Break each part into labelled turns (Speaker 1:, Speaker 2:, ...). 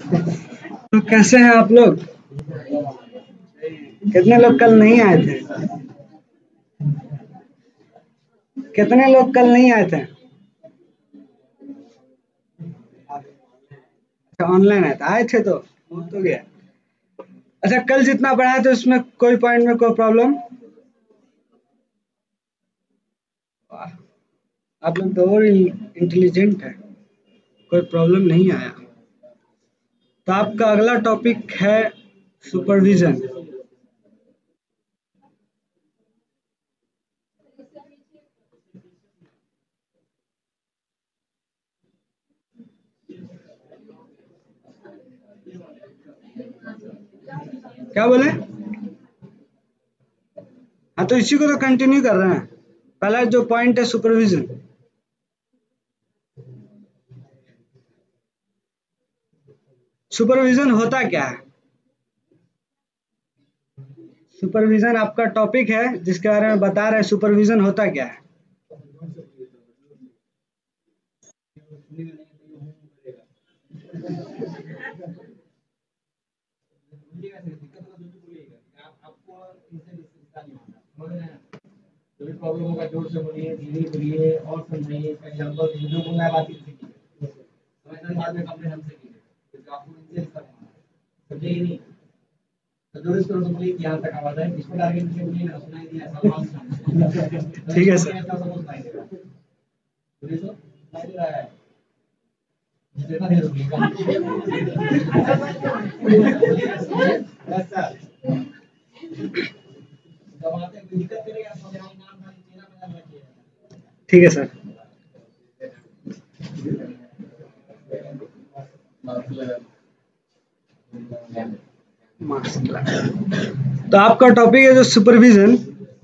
Speaker 1: तो कैसे हैं आप लोग? कितने लोग कल नहीं आए थे? कितने लोग कल नहीं आए थे? अच्छा ऑनलाइन आए थे। आए थे तो तो गया। अच्छा कल जितना पढ़ाया था उसमें कोई पॉइंट में कोई प्रॉब्लम आप लोग तो और इंटेलिजेंट है। कोई प्रॉब्लम नहीं आया। तो आपका अगला टॉपिक है सुपरविजन क्या बोले? हाँ तो इसी को तो कंटिन्यू कर रहे हैं। पहला जो पॉइंट है सुपरविजन सुपरविजन होता क्या? है सुपरविजन आपका टॉपिक है, जिसके बारे में बता रहे हैं सुपरविजन होता क्या? है
Speaker 2: प्रॉब्लम होगा ज़ोर से बोलिए धीरे बोलिए और समझाइए एग्जांपल जो बोलना है बात सीखिए समझने बाद में कंप्लेन हमसे तो जो इसको बोलिए यहाँ तक आवाज़ है इसको टारगेट से बोलिए ना सुनाई दिया ऐसा आवाज़
Speaker 1: ठीक है सर।
Speaker 2: तो तो सुनाई दे रहा है। जितना देर रुकिएगा सर। जब आते दिक्कत करेगा तो नाम खाली तेरा बयान रखिए
Speaker 1: ठीक है सर। तो आपका टॉपिक है जो सुपरविजन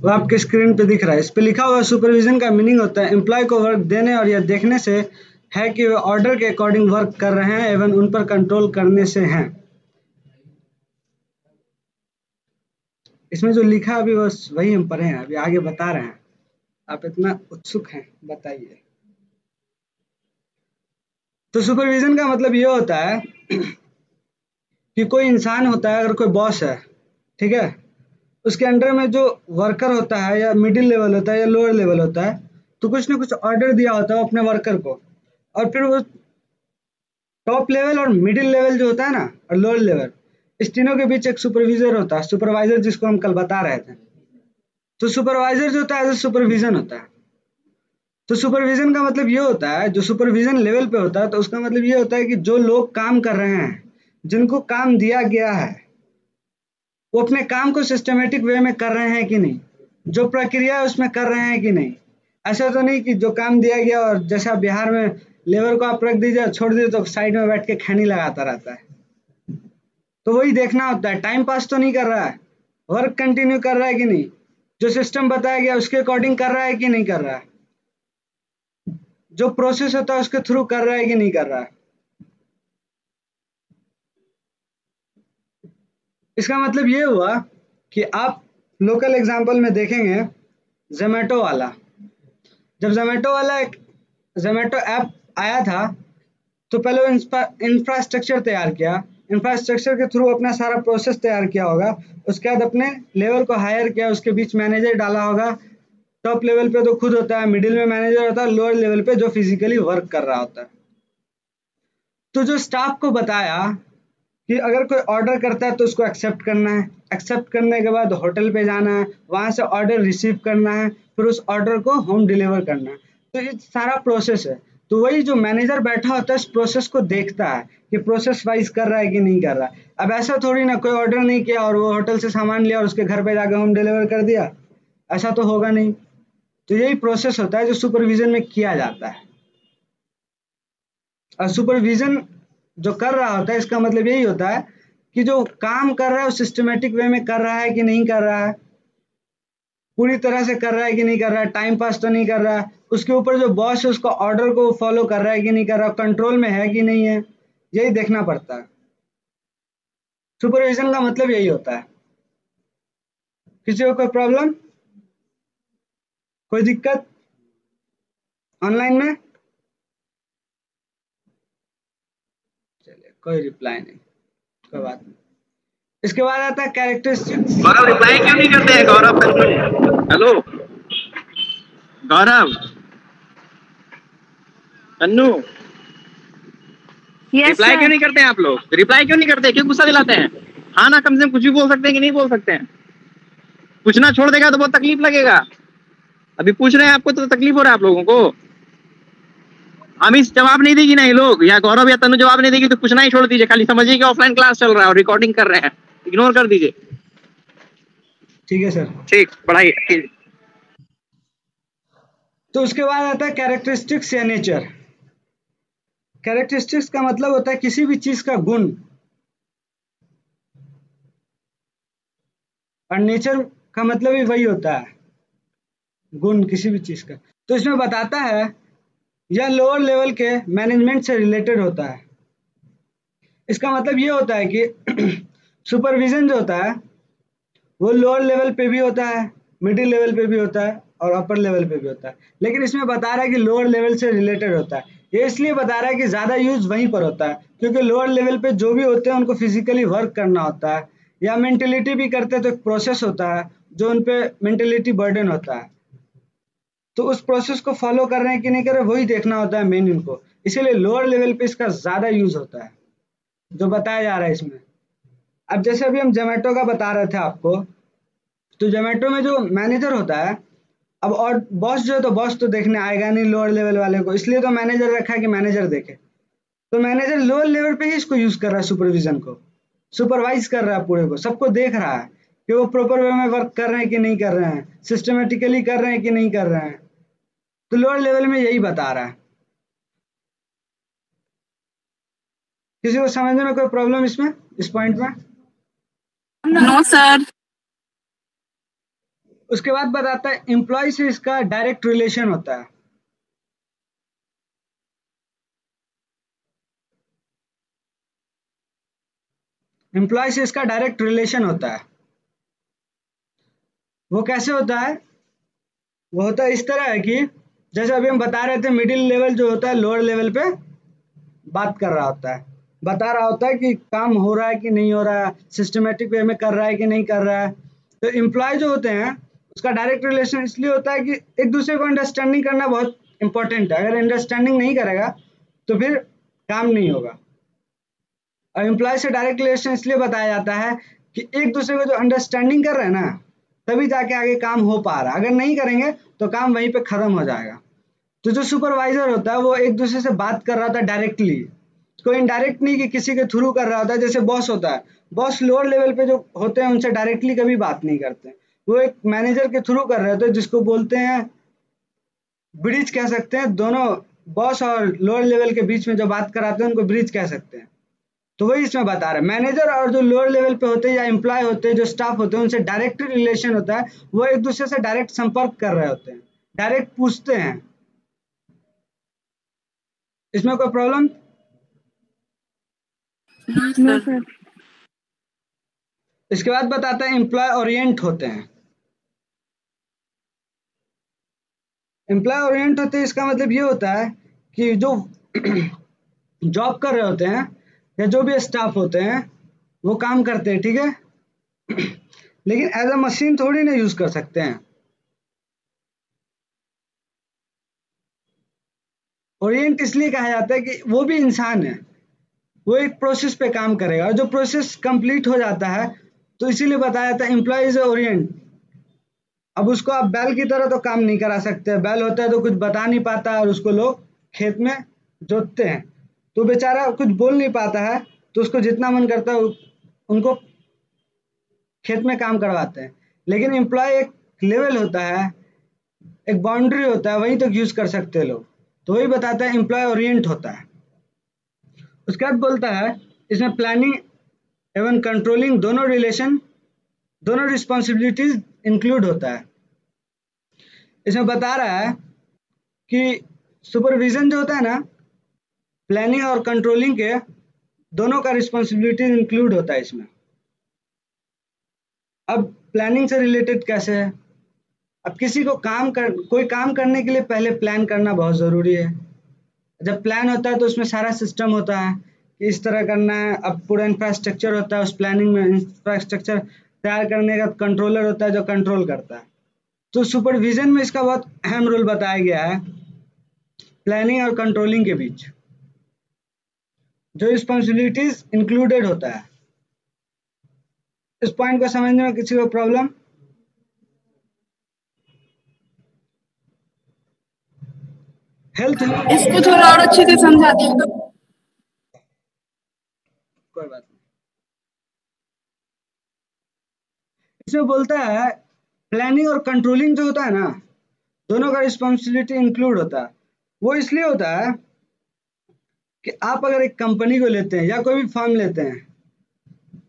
Speaker 1: वो आपके स्क्रीन पे दिख रहा है। इस पर लिखा हुआ सुपरविजन का मीनिंग होता है एम्प्लॉय को वर्क देने और या देखने से है कि वे ऑर्डर के अकॉर्डिंग वर्क कर रहे हैं एवं उन पर कंट्रोल करने से हैं। इसमें जो लिखा अभी बस वही हम पढ़े हैं, अभी आगे बता रहे हैं। आप इतना उत्सुक हैं, बताइए। तो सुपरविजन का मतलब ये होता है कि कोई इंसान होता है, अगर कोई बॉस है ठीक है? उसके अंडर में जो वर्कर होता है या मिडिल लेवल होता है या लोअर लेवल होता है तो कुछ ना कुछ ऑर्डर दिया होता है अपने वर्कर को। और फिर वो टॉप लेवल और मिडिल लेवल जो होता है ना, और लोअर लेवल इस तीनों के बीच एक सुपरविजर होता है। सुपरवाइजर जिसको हम कल बता रहे थे। तो सुपरवाइजर जो होता है एज ए सुपरविजन होता है। तो सुपरविजन का मतलब ये होता है, जो सुपरविजन लेवल पे होता है तो उसका मतलब ये होता है कि जो लोग काम कर रहे हैं, जिनको काम दिया गया है वो अपने काम को सिस्टमेटिक वे में कर रहे हैं कि नहीं? जो प्रक्रिया है उसमें कर रहे हैं कि नहीं? ऐसा तो नहीं कि जो काम दिया गया और जैसा बिहार में लेबर को आप रख दीजिए छोड़ दीजिए तो साइड में बैठ के खैनी लगाता रहता है। तो वही देखना होता है। टाइम पास तो नहीं कर रहा है। वर्क कंटिन्यू कर रहा है कि नहीं? जो सिस्टम बताया गया उसके अकॉर्डिंग कर रहा है कि नहीं कर रहा है? जो प्रोसेस होता है उसके थ्रू कर रहा है कि नहीं कर रहा है? इसका मतलब ये हुआ कि आप लोकल एग्ज़ाम्पल में देखेंगे जोमेटो वाला। जब जोमेटो वाला एक जोमेटो ऐप आया था तो पहले वो इंफ्रास्ट्रक्चर तैयार किया। इंफ्रास्ट्रक्चर के थ्रू अपना सारा प्रोसेस तैयार किया होगा। उसके बाद अपने लेवल को हायर किया, उसके बीच मैनेजर डाला होगा। टॉप लेवल पे तो खुद होता है मिडिल में मैनेजर होता है लोअर लेवल पे जो फिजिकली वर्क कर रहा होता है। तो जो स्टाफ को बताया कि अगर कोई ऑर्डर करता है तो उसको एक्सेप्ट करना है। एक्सेप्ट करने के बाद होटल पे जाना है, वहाँ से ऑर्डर रिसीव करना है, फिर उस ऑर्डर को होम डिलीवर करना है। तो ये सारा प्रोसेस है। तो वही जो मैनेजर बैठा होता है इस प्रोसेस को देखता है कि प्रोसेस वाइज कर रहा है कि नहीं कर रहा है। अब ऐसा थोड़ी ना कोई ऑर्डर नहीं किया और वो होटल से सामान लिया और उसके घर पे जाकर होम डिलीवर कर दिया। ऐसा तो होगा नहीं। तो यही प्रोसेस होता है जो सुपरविजन में किया जाता है। और सुपरविजन जो कर रहा होता है, इसका मतलब यही होता है कि जो काम कर रहा है, वो सिस्टमेटिक वे में कर रहा है कि नहीं कर रहा है? पूरी तरह से कर रहा है कि नहीं कर रहा है? टाइम पास तो नहीं कर रहा है? उसके ऊपर जो बॉस है, उसका ऑर्डर को फॉलो कर रहा है कि नहीं कर रहा कंट्रोल में है कि नहीं है? यही देखना पड़ता है। सुपरविजन का मतलब यही होता है। किसी को कोई प्रॉब्लम कोई दिक्कत? ऑनलाइन में चलिए कोई रिप्लाई नहीं कोई बात नहीं। इसके बाद आता है कैरेक्टरिस्टिक्स
Speaker 3: गौरव रिप्लाई क्यों नहीं करते हैं? Gaurav hello. Gaurav. Annu
Speaker 4: yes
Speaker 3: reply क्यों नहीं करते हैं आप लोग? रिप्लाई क्यों नहीं करते? क्यों गुस्सा दिलाते हैं? हाँ ना कम से कम कुछ भी बोल सकते हैं कि नहीं बोल सकते हैं। पूछना छोड़ देगा तो बहुत तकलीफ़ लगेगा। अभी पूछ रहे हैं आपको तो तकलीफ़ हो रहा है आप लोगों को। इस जवाब नहीं देगी ना ये लोग या गौरव या तनु जवाब नहीं देगी तो पूछना ही छोड़ दीजिए खाली समझिए कि ऑफलाइन क्लास चल रहा है और रिकॉर्डिंग कर रहे हैं। इग्नोर कर दीजिए।
Speaker 1: ठीक है सर
Speaker 3: ठीक पढ़ाइए
Speaker 1: तो उसके बाद आता है कैरेक्टरिस्टिक्स या नेचर कैरेक्टरिस्टिक्स का मतलब होता है किसी भी चीज़ का गुण। और नेचर का मतलब ही वही होता है गुण किसी भी चीज़ का। तो इसमें बताता है यह लोअर लेवल के मैनेजमेंट से रिलेटेड होता है। इसका मतलब ये होता है कि सुपरविजन जो होता है, वो लोअर लेवल पे भी होता है मिडिल लेवल पे भी होता है और अपर लेवल पे भी होता है। लेकिन इसमें बता रहा है कि लोअर लेवल से रिलेटेड होता है। ये इसलिए बता रहा है कि ज़्यादा यूज़ वहीं पर होता है, क्योंकि लोअर लेवल पे जो भी होते हैं, उनको फिजिकली वर्क करना होता है, या मेंटेलिटी भी करते हैं तो एक प्रोसेस होता है, जो उन पर मेंटेलिटी बर्डन होता है। तो उस प्रोसेस को फॉलो कर रहे हैं कि नहीं कर रहे, वही देखना होता है मेन इनको। इसीलिए लोअर लेवल पे इसका ज़्यादा यूज़ होता है, जो बताया जा रहा है इसमें। अब जैसे अभी हम जोमेटो का बता रहे थे आपको तो जोमेटो में जो मैनेजर होता है, अब और बॉस जो है तो बॉस तो देखने आएगा नहीं लोअर लेवल वाले को, इसलिए तो मैनेजर रखा है कि मैनेजर देखे। तो मैनेजर लोअर लेवल पे ही इसको यूज़ कर रहा है सुपरविजन को सुपरवाइज कर रहा है पूरे को, सबको देख रहा है कि वो प्रॉपर वे में वर्क कर रहे हैं कि नहीं कर रहे हैं सिस्टमेटिकली कर रहे हैं कि नहीं कर रहे हैं। तो लोअर लेवल में यही बता रहा है। किसी को समझने में कोई प्रॉब्लम इसमें इस पॉइंट में?
Speaker 4: नो सर
Speaker 1: उसके बाद बताता है एम्प्लॉय से इसका डायरेक्ट रिलेशन होता है। एम्प्लॉय से इसका डायरेक्ट रिलेशन होता है। वो कैसे होता है? वो होता है इस तरह है कि जैसे अभी हम बता रहे थे मिडिल लेवल जो होता है लोअर लेवल पे बात कर रहा होता है। बता रहा होता है कि काम हो रहा है कि नहीं हो रहा है सिस्टमेटिक वे में कर रहा है कि नहीं कर रहा है। तो एम्प्लॉय जो होते हैं, उसका डायरेक्ट रिलेशन इसलिए होता है कि एक दूसरे को अंडरस्टैंडिंग करना बहुत इंपॉर्टेंट है। अगर अंडरस्टैंडिंग नहीं करेगा तो फिर काम नहीं होगा। और एम्प्लॉय से डायरेक्ट रिलेशन इसलिए बताया जाता है कि एक दूसरे को जो अंडरस्टैंडिंग कर रहे हैं ना, तभी जाके आगे काम हो पा रहा है। अगर नहीं करेंगे तो काम वहीं पे खत्म हो जाएगा। तो जो सुपरवाइजर होता है, वो एक दूसरे से बात कर रहा है डायरेक्टली कोई इनडायरेक्ट नहीं कि किसी के थ्रू कर रहा होता है, जैसे बॉस होता है। बॉस लोअर लेवल पे जो होते हैं, उनसे डायरेक्टली कभी बात नहीं करते। वो एक मैनेजर के थ्रू कर रहे होते हैं, जिसको बोलते हैं ब्रिज कह सकते हैं। दोनों बॉस और लोअर लेवल के बीच में जो बात कराते हैं, उनको ब्रिज कह सकते हैं। तो वही इसमें बता रहे हैं। मैनेजर और जो लोअर लेवल पे होते हैं, या एम्प्लॉय होते हैं, जो स्टाफ होते हैं, उनसे डायरेक्ट रिलेशन होता है। वो एक दूसरे से डायरेक्ट संपर्क कर रहे होते हैं। डायरेक्ट पूछते हैं। इसमें कोई प्रॉब्लम इसके बाद बताते हैं एम्प्लॉय ओरिएंट होते हैं। एम्प्लॉय ओरिएंट होते हैं इसका मतलब ये होता है कि जो जॉब कर रहे होते हैं या जो भी स्टाफ होते हैं वो काम करते हैं ठीक है? लेकिन एज अ मशीन थोड़ी ना यूज़ कर सकते हैं। ओरिएंट इसलिए कहा जाता है कि वो भी इंसान है। वो एक प्रोसेस पे काम करेगा। और जो प्रोसेस कंप्लीट हो जाता है तो इसीलिए बताया जाता है एम्प्लॉयज़ ओरिएंट अब उसको आप बैल की तरह तो काम नहीं करा सकते। बैल होता है तो कुछ बता नहीं पाता और उसको लोग खेत में जोतते हैं। तो बेचारा कुछ बोल नहीं पाता है तो उसको जितना मन करता है उनको खेत में काम करवाते हैं। लेकिन एम्प्लॉय एक लेवल होता है, एक बाउंड्री होता है, वहीं तक यूज़ कर सकते हैं लोग। तो वही बताता है एम्प्लॉय ओरिएंट होता है। उसके बाद बोलता है, इसमें प्लानिंग एवं कंट्रोलिंग दोनों रिलेशन दोनों रिस्पॉन्सिबिलिटीज इंक्लूड होता है। इसमें बता रहा है कि सुपरविजन जो होता है ना प्लानिंग और कंट्रोलिंग के दोनों का रिस्पॉन्सिबिलिटी इंक्लूड होता है इसमें। अब प्लानिंग से रिलेटेड कैसे है? अब किसी को काम कर, कोई काम करने के लिए पहले प्लान करना बहुत ज़रूरी है। जब प्लान होता है तो उसमें सारा सिस्टम होता है कि इस तरह करना है, अब पूरा इंफ्रास्ट्रक्चर होता है, उस प्लानिंग में इंफ्रास्ट्रक्चर तैयार करने का कंट्रोलर होता है जो कंट्रोल करता है। तो सुपरविजन में इसका बहुत अहम रोल बताया गया है प्लानिंग और कंट्रोलिंग के बीच। जो रिस्पॉन्सिबिलिटीज इंक्लूडेड होता है। इस पॉइंट को समझने में किसी को प्रॉब्लम हेल्थ
Speaker 4: इसको थोड़ा और अच्छे से समझा दीजिए।
Speaker 1: कोई बात नहीं। इसमें बोलता है प्लानिंग और कंट्रोलिंग जो होता है ना दोनों का रिस्पॉन्सिबिलिटी इंक्लूड होता है। वो इसलिए होता है कि आप अगर एक कंपनी को लेते हैं या कोई भी फॉर्म लेते हैं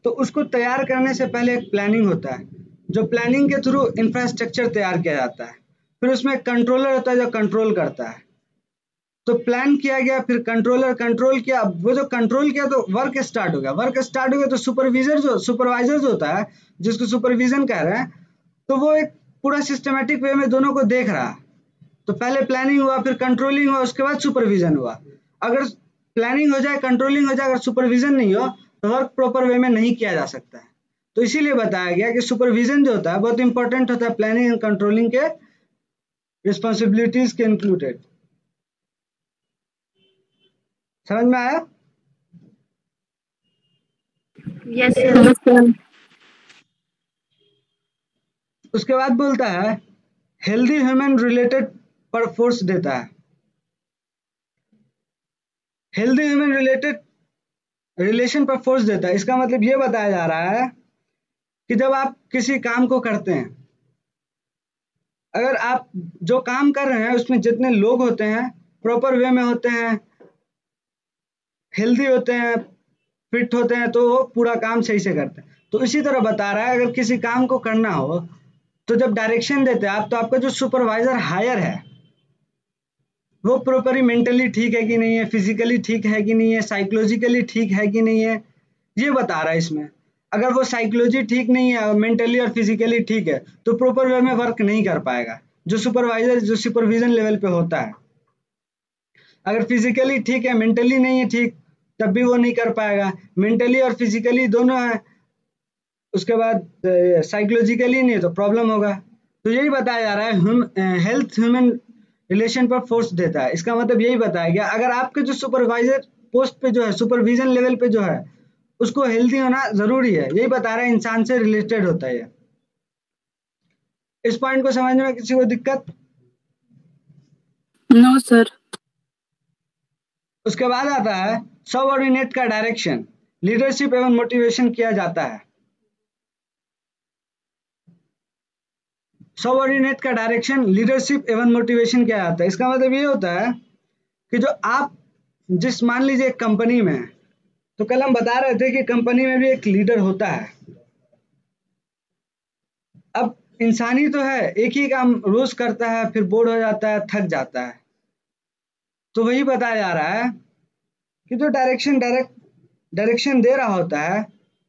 Speaker 1: तो उसको तैयार करने से पहले एक प्लानिंग होता है जो प्लानिंग के थ्रू इंफ्रास्ट्रक्चर तैयार किया जाता है। फिर उसमें कंट्रोलर होता है जो कंट्रोल करता है। तो प्लान किया गया, फिर कंट्रोलर कंट्रोल किया। वो जो कंट्रोल किया तो वर्क स्टार्ट हो गया। वर्क स्टार्ट हो गया तो सुपरविजर जो सुपरवाइजर जो होता है, जिसको सुपरविजन कह रहे हैं तो वो एक पूरा सिस्टमेटिक वे में दोनों को देख रहा है। तो पहले प्लानिंग हुआ, फिर कंट्रोलिंग हुआ, उसके बाद सुपरविजन हुआ। अगर प्लानिंग हो जाए कंट्रोलिंग हो जाए, अगर सुपरविजन नहीं हो तो वर्क प्रॉपर वे में नहीं किया जा सकता है। तो इसीलिए बताया गया कि सुपरविजन जो होता है, बहुत इंपॉर्टेंट होता है प्लानिंग एंड कंट्रोलिंग के रिस्पॉन्सिबिलिटीज के इंक्लूडेड समझ में आया?
Speaker 4: यस सर
Speaker 1: उसके बाद बोलता है हेल्दी ह्यूमन रिलेटेड पर फोर्स देता है। हेल्दी ह्यूमन रिलेटेड रिलेशन पर फोर्स देता है। इसका मतलब ये बताया जा रहा है कि जब आप किसी काम को करते हैं अगर आप जो काम कर रहे हैं उसमें जितने लोग होते हैं प्रॉपर वे में होते हैं हेल्दी होते हैं फिट होते हैं तो वो पूरा काम सही से करते हैं। तो इसी तरह बता रहा है, अगर किसी काम को करना हो तो जब डायरेक्शन देते हैं, आप तो आपका जो सुपरवाइजर हायर है, वो प्रॉपरली मेंटली ठीक है कि नहीं है फिजिकली ठीक है कि नहीं है साइकोलॉजिकली ठीक है कि नहीं है, ये बता रहा है इसमें। अगर वो साइकोलॉजी ठीक नहीं है मेंटली और फिजिकली ठीक है तो प्रॉपर वे में वर्क नहीं कर पाएगा। जो सुपरवाइजर जो सुपरविजन लेवल पे होता है। अगर फिजिकली ठीक है मेंटली नहीं है ठीक तब भी वो नहीं कर पाएगा। मेंटली और फिजिकली दोनों है। उसके बाद साइकोलॉजिकली नहीं तो प्रॉब्लम होगा। तो यही बताया जा रहा है हुम, हेल्थ ह्यूमन रिलेशन पर फोर्स देता है। इसका मतलब यही बताया गया अगर आपके जो सुपरवाइजर पोस्ट पे जो है सुपरविजन लेवल पे जो है उसको हेल्थी होना ज़रूरी है। यही बता रहा है इंसान से रिलेटेड होता है इस पॉइंट को समझने में किसी को दिक्कत?
Speaker 4: नो no, सर
Speaker 1: उसके बाद आता है सबऑर्डिनेट का डायरेक्शन, लीडरशिप एवं मोटिवेशन किया जाता है। सबऑर्डिनेट का डायरेक्शन, लीडरशिप एवं मोटिवेशन किया जाता है। इसका मतलब ये होता है कि जो आप, जिस मान लीजिए एक कंपनी में तो कल हम बता रहे थे कि कंपनी में भी एक लीडर होता है। अब इंसानी तो है, एक ही काम रोज करता है, फिर बोर हो जाता है, थक जाता है। तो वही बताया जा रहा है कि जो डायरेक्शन डायरेक्ट डायरेक्शन दे रहा होता है,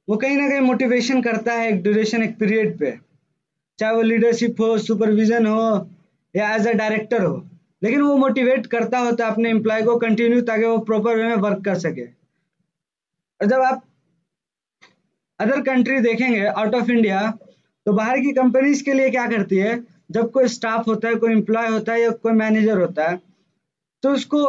Speaker 1: वो कहीं ना कहीं मोटिवेशन करता है एक ड्यूरेशन एक पीरियड पे। चाहे वो लीडरशिप हो सुपरविजन हो, या एज अ डायरेक्टर हो। लेकिन वो मोटिवेट करता होता है अपने एम्प्लॉय को कंटिन्यू ताकि वो प्रॉपर वे में वर्क कर सके। और जब आप अदर कंट्री देखेंगे आउट ऑफ़ इंडिया तो बाहर की कंपनीज़ के लिए क्या करती है? जब कोई स्टाफ होता है, कोई एम्प्लॉय होता है या कोई मैनेजर होता है तो उसको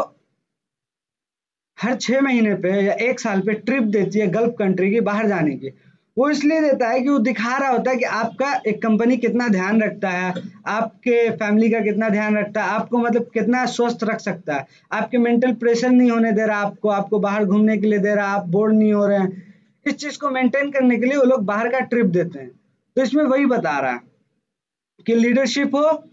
Speaker 1: हर छः महीने पे या एक साल पे ट्रिप देती है गल्फ कंट्री की बाहर जाने की। वो इसलिए देता है कि वो दिखा रहा होता है कि आपका एक कंपनी कितना ध्यान रखता है, आपके फैमिली का कितना ध्यान रखता है, आपको मतलब कितना स्वस्थ रख सकता है। आपके मेंटल प्रेशर नहीं होने दे रहा आपको आपको बाहर घूमने के लिए दे रहा, आप बोर्ड नहीं हो रहे हैं। इस चीज़ को मेंटेन करने के लिए वो लोग बाहर का ट्रिप देते हैं। तो इसमें वही बता रहा है कि लीडरशिप हो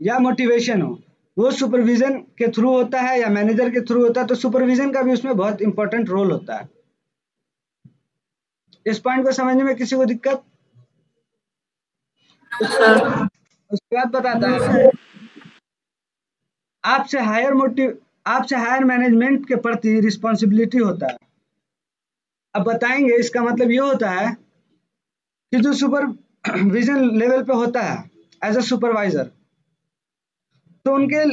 Speaker 1: या मोटिवेशन हो। वो सुपरविजन के थ्रू होता है या मैनेजर के थ्रू होता है तो सुपरविजन का भी उसमें बहुत इंपॉर्टेंट रोल होता है। इस पॉइंट को समझने में किसी को दिक्कत? उसके बाद बताता है। आपसे हायर मोटिव आपसे हायर मैनेजमेंट के प्रति रिस्पॉन्सिबिलिटी होता है। अब बताएँगे इसका मतलब ये होता है कि जो सुपरविजन लेवल पे होता है एज अ सुपरवाइजर तो उनके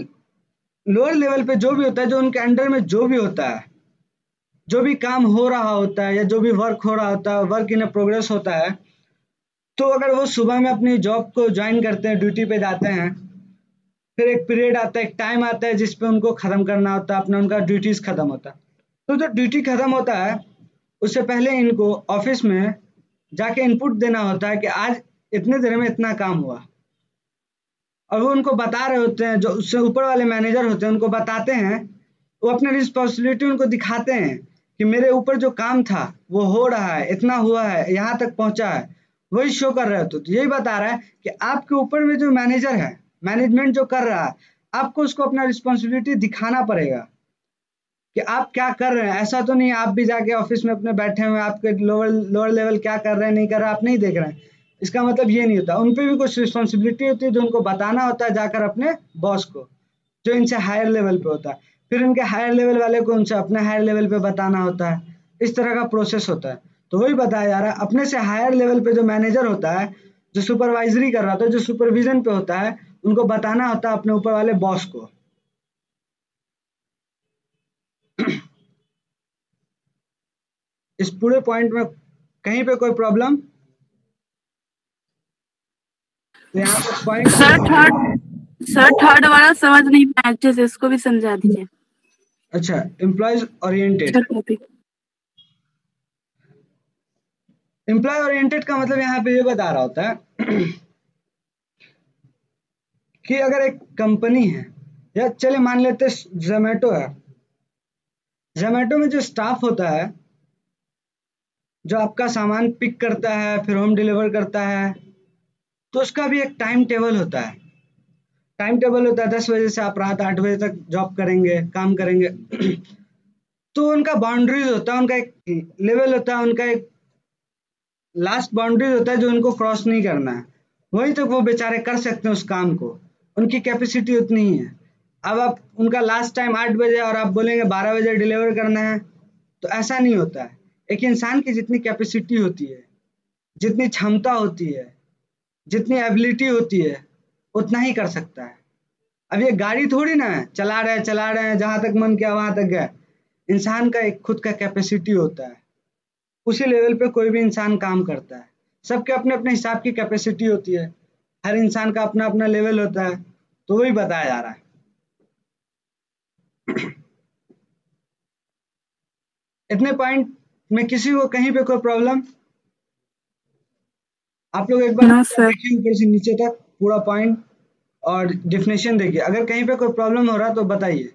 Speaker 1: लोअर लेवल पे जो भी होता है, जो उनके अंडर में जो भी होता है, जो भी काम हो रहा होता है या जो भी वर्क हो रहा होता है वर्क इन प्रोग्रेस होता है तो अगर वो सुबह में अपनी जॉब को ज्वाइन करते हैं ड्यूटी पे जाते हैं, फिर एक पीरियड आता है, एक टाइम आता है जिसपे उनको ख़त्म करना होता है, अपना उनका ड्यूटीज़ ख़त्म होता है। तो जो ड्यूटी ख़त्म होता है, उससे पहले इनको ऑफ़िस में जाके इनपुट देना होता है कि आज इतने देर में इतना काम हुआ। और वो उनको बता रहे होते हैं, जो उससे ऊपर वाले मैनेजर होते हैं, उनको बताते हैं, वो अपने रिस्पॉन्सिबिलिटी उनको दिखाते हैं कि मेरे ऊपर जो काम था, वो हो रहा है, इतना हुआ है, यहाँ तक पहुँचा है। वही शो कर रहे होते तो यही बता रहा है कि आपके ऊपर में जो मैनेजर है मैनेजमेंट जो कर रहा है, आपको उसको अपना रिस्पॉन्सिबिलिटी दिखाना पड़ेगा कि आप क्या कर रहे हैं। ऐसा तो नहीं आप भी जाके ऑफ़िस में अपने बैठे हुए आपके लोअर लोअर लेवल क्या कर रहे हैं, नहीं कर रहे आप नहीं देख रहे हैं। इसका मतलब ये नहीं होता। उन पर भी कुछ रिस्पॉन्सिबिलिटी होती है जो उनको बताना होता है जाकर अपने बॉस को, जो इनसे हायर लेवल पे होता है। फिर इनके हायर लेवल वाले को उनसे अपने हायर लेवल पे बताना होता है। इस तरह का प्रोसेस होता है। तो वही बताया जा रहा है, अपने से हायर लेवल पे जो मैनेजर होता है, जो सुपरवाइजरी कर रहा है, जो सुपरविजन पे होता है, उनको बताना होता है अपने ऊपर वाले बॉस को। इस पूरे पॉइंट में कहीं पे कोई प्रॉब्लम तो यहाँ पे point
Speaker 4: sir third sir third वाला समझ नहीं पाया अच्छे से इसको भी समझा दीजिए।
Speaker 1: अच्छा एम्प्लॉयज़ ओरिएंटेड एम्प्लॉय ओरिएंटेड का मतलब यहाँ पे ये बता रहा होता है कि अगर एक कंपनी है या चले मान लेते जोमेटो है। जोमेटो में जो स्टाफ होता है जो आपका सामान पिक करता है फिर होम डिलीवर करता है तो उसका भी एक टाइम टेबल होता है। टाइम टेबल होता है, दस बजे से आप रात आठ बजे तक जॉब करेंगे, काम करेंगे। तो उनका बाउंड्रीज होता है, उनका एक लेवल होता है, उनका एक लास्ट बाउंड्रीज होता है जो उनको क्रॉस नहीं करना है। वहीं तक वो बेचारे कर सकते हैं उस काम को। उनकी कैपेसिटी उतनी ही है। अब आप, उनका लास्ट टाइम आठ बजे और आप बोलेंगे बारह बजे डिलीवर करना है तो ऐसा नहीं होता है। एक इंसान की जितनी कैपेसिटी होती है, जितनी क्षमता होती है जितनी एबिलिटी होती है, उतना ही कर सकता है। अब ये गाड़ी थोड़ी ना है, चला रहे हैं, चला रहे हैं, जहाँ तक मन किया वहाँ तक गया। इंसान का एक खुद का कैपेसिटी होता है। उसी लेवल पे कोई भी इंसान काम करता है। सबके अपने अपने हिसाब की कैपेसिटी होती है। हर इंसान का अपना अपना लेवल होता है। तो वही बताया जा रहा है। इतने पॉइंट में किसी को कहीं पे कोई प्रॉब्लम आप लोग एक बार देखिए ऊपर से नीचे तक पूरा पॉइंट और डिफिनेशन देखिए। अगर कहीं पे कोई प्रॉब्लम हो रहा तो बताइए।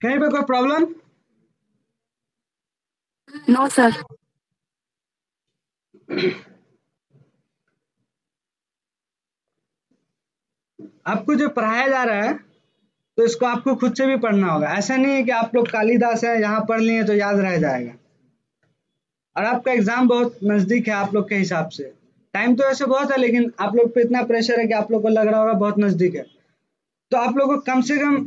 Speaker 1: कहीं पे कोई प्रॉब्लम
Speaker 4: नो सर
Speaker 1: आपको जो पढ़ाया जा रहा है तो इसको आपको खुद से भी पढ़ना होगा। ऐसा नहीं है कि आप लोग कालिदास है, यहाँ पढ़ लिए तो याद रह जाएगा। और आपका एग्ज़ाम बहुत नज़दीक है आप लोग के हिसाब से। टाइम तो ऐसे बहुत है, लेकिन आप लोग पे इतना प्रेशर है कि आप लोग को लग रहा होगा बहुत नज़दीक है। तो आप लोग को कम से कम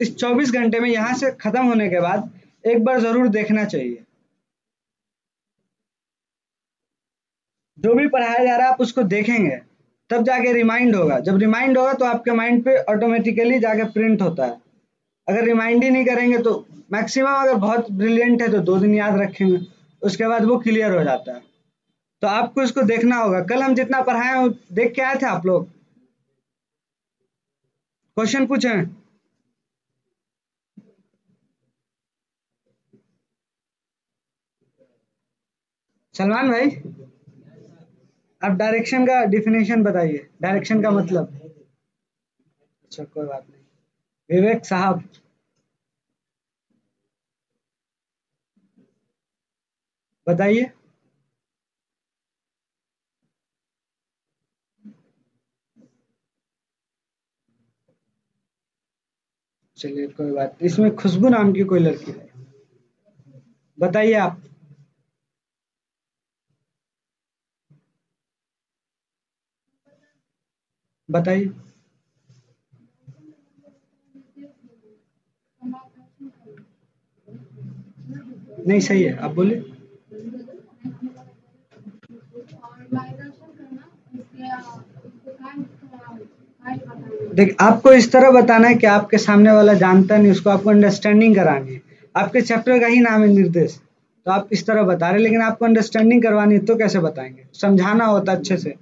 Speaker 1: इस 24 घंटे में यहाँ से खत्म होने के बाद एक बार ज़रूर देखना चाहिए। जो भी पढ़ाया जा रहा है, आप उसको देखेंगे। तब जाके रिमाइंड होगा। जब रिमाइंड होगा तो आपके माइंड पे ऑटोमेटिकली जाके प्रिंट होता है। अगर रिमाइंड ही नहीं करेंगे तो मैक्सिमम अगर बहुत ब्रिलियंट है तो दो दिन याद रखेंगे। उसके बाद वो क्लियर हो जाता है। तो आपको इसको देखना होगा। कल हम जितना पढ़ाए देख के आए थे आप लोग? क्वेश्चन पूछे सलमान भाई? आप डायरेक्शन का डिफिनेशन बताइए। डायरेक्शन का मतलब। अच्छा कोई बात नहीं। विवेक साहब। बताइए। चलिए कोई बात। इसमें खुशबू नाम की कोई लड़की है। बताइए आप। बताइए। नहीं, सही है। आप बोले देख, आपको इस तरह बताना है कि आपके सामने वाला जानता नहीं, उसको आपको अंडरस्टैंडिंग करानी है। आपके चैप्टर का ही नाम है निर्देश। तो आप इस तरह बता रहे लेकिन आपको अंडरस्टैंडिंग करवानी है तो कैसे बताएँगे? समझाना होता अच्छे से।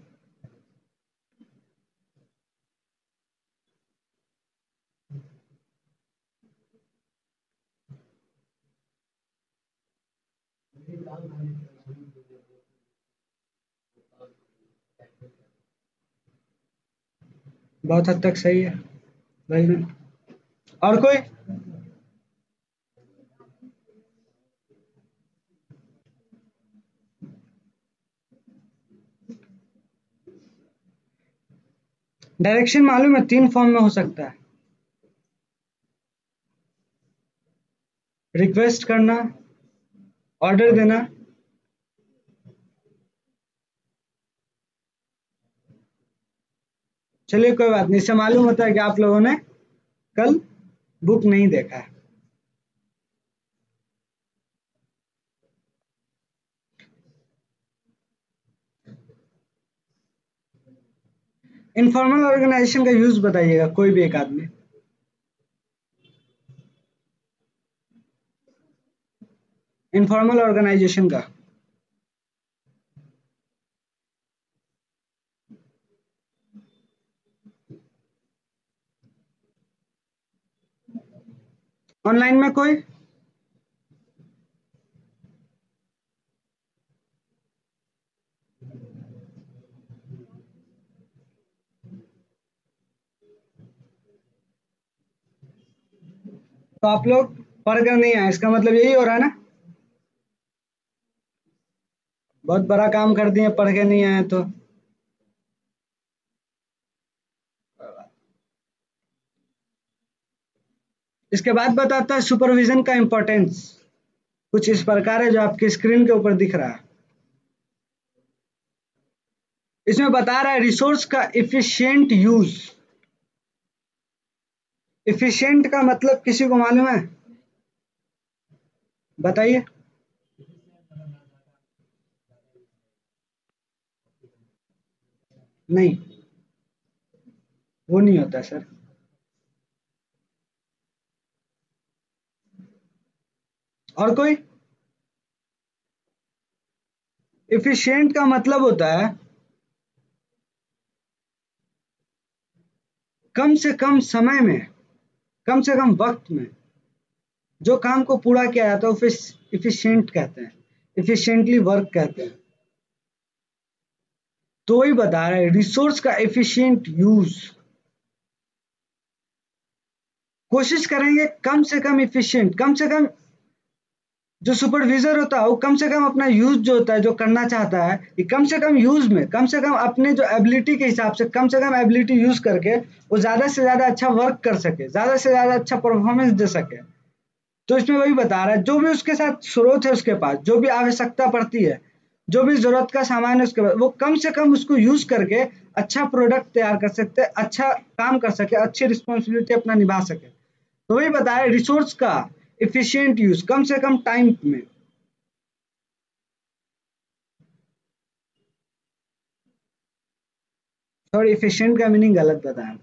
Speaker 1: बहुत हद तक सही है। वेरी और कोई? डायरेक्शन मालूम है, तीन फॉर्म में हो सकता है। रिक्वेस्ट करना ऑर्डर देना। चलिए, कोई बात नहीं। इससे मालूम होता है कि आप लोगों ने कल बुक नहीं देखा है। इनफॉर्मल ऑर्गेनाइजेशन का यूज़ बताइएगा, कोई भी एक आदमी। इनफॉर्मल ऑर्गेनाइजेशन का। ऑनलाइन में कोई? तो आप लोग पढ़ कर नहीं आए इसका मतलब यही हो रहा है ना? बहुत बड़ा काम कर दिए, पढ़ के नहीं आए तो। इसके बाद बताता है सुपरविजन का इंपॉर्टेंस कुछ इस प्रकार है जो आपकी स्क्रीन के ऊपर दिख रहा है। इसमें बता रहा है रिसोर्स का इफिशियंट यूज़ इफिशियंट का मतलब किसी को मालूम है? बताइए। नहीं। वो नहीं होता सर और कोई? इफिशियंट का मतलब होता है कम से कम समय में, कम से कम वक्त में जो काम को पूरा किया जाता है इफिशियंट कहते हैं इफिशियंटली वर्क कहते हैं। तो वही बता रहा है रिसोर्स का एफिशिएंट यूज़ कोशिश करेंगे कम से कम इफिशियंट कम से कम जो सुपरविजर होता है, वो कम से कम अपना यूज़ जो होता है, जो करना चाहता है कि कम से कम यूज़ में, कम से कम अपने जो एबिलिटी के हिसाब से, कम से कम एबिलिटी यूज़ करके, वो ज़्यादा से ज़्यादा अच्छा वर्क कर सके, ज़्यादा से ज़्यादा अच्छा परफॉर्मेंस दे सके। तो इसमें वही बता रहा है, जो भी उसके साथ स्रोत है उसके पास, जो भी आवश्यकता पड़ती है, जो भी ज़रूरत का सामान है उसके पास, वो कम से कम उसको यूज़ करके अच्छा प्रोडक्ट तैयार कर सकते अच्छा काम कर सके, अच्छी रिस्पॉन्सिबिलिटी अपना निभा सके। तो वही बताया रिसोर्स का इफिशियंट यूज़ कम से कम टाइम में। सॉरी इफिशियंट का मीनिंग गलत बताया।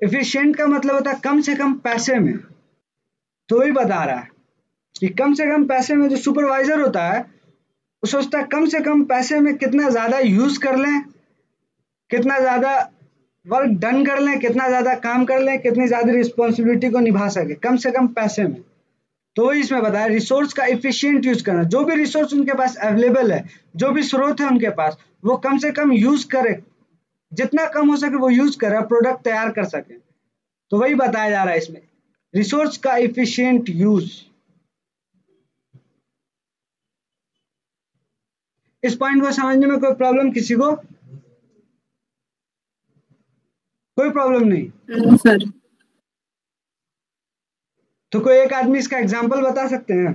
Speaker 1: इफिशियंट का मतलब होता है कम से कम पैसे में। तो ही बता रहा है कि कम से कम पैसे में जो सुपरवाइजर होता है, वो सोचता है कम से कम पैसे में कितना ज़्यादा यूज़ कर लें, कितना ज़्यादा वर्क डन कर लें, कितना ज़्यादा काम कर लें, कितनी ज़्यादा रिस्पॉन्सिबिलिटी को निभा सके। कम से कम पैसे में। तो वही इसमें बताया रिसोर्स का इफिशियंट यूज़ करना। जो भी रिसोर्स उनके पास अवेलेबल है, जो भी स्रोत है उनके पास, वो कम से कम यूज़ करे। जितना कम हो सके वो यूज़ करे प्रोडक्ट तैयार कर सके। तो वही बताया जा रहा है इसमें। रिसोर्स का इफिशियंट यूज़ इस पॉइंट को समझने में कोई प्रॉब्लम किसी को? कोई प्रॉब्लम नहीं।
Speaker 4: सर।
Speaker 1: तो कोई एक आदमी इसका एग्ज़ाम्पल बता सकते हैं?